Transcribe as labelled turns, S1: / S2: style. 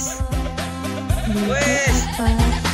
S1: Wes.
S2: Wes.